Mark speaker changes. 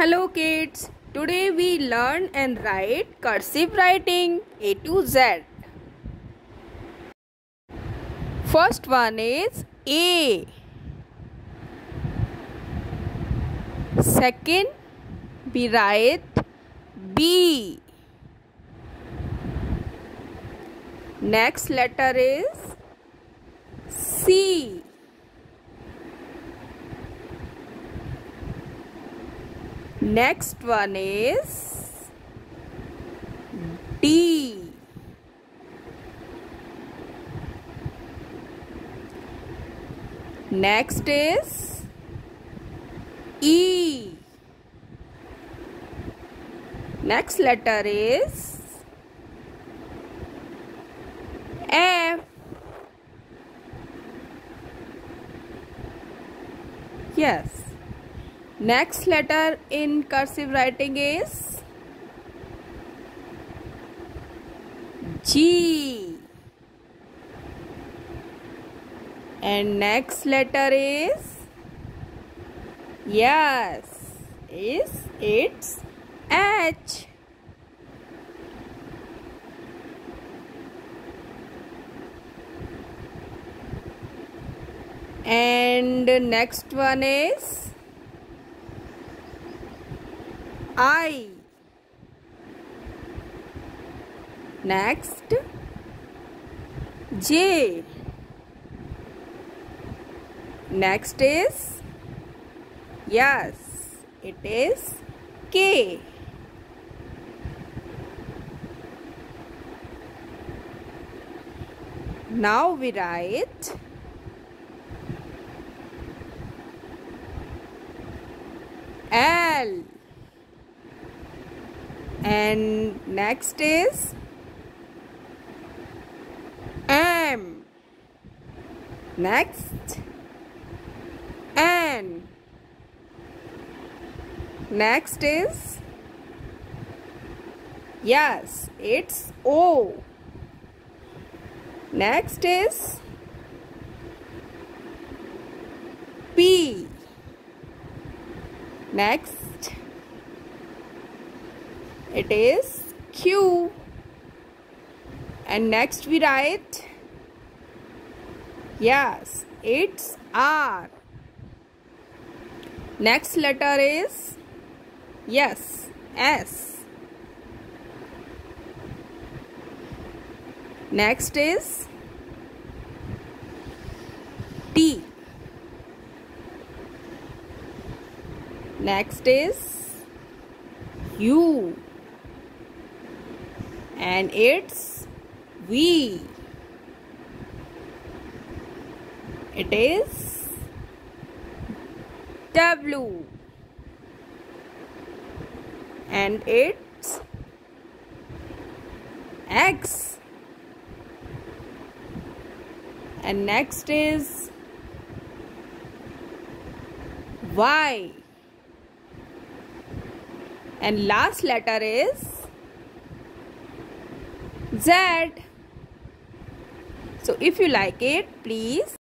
Speaker 1: Hello kids, today we learn and write cursive writing A to Z. First one is A. Second we write B. Next letter is C. Next one is D. Next is E. Next letter is F. Yes. Next letter in cursive writing is G. And next letter is yes, is it's H. And next one is I. Next, J. Next is, yes, it is K. Now we write L and next is M. Next. N. Next is yes it's O. Next is P. Next it is Q. And next we write yes it's R. Next letter is yes S. Next is T. Next is U and it's V. It is W. And it's X. And next is Y. And last letter is Z. So if you like it, please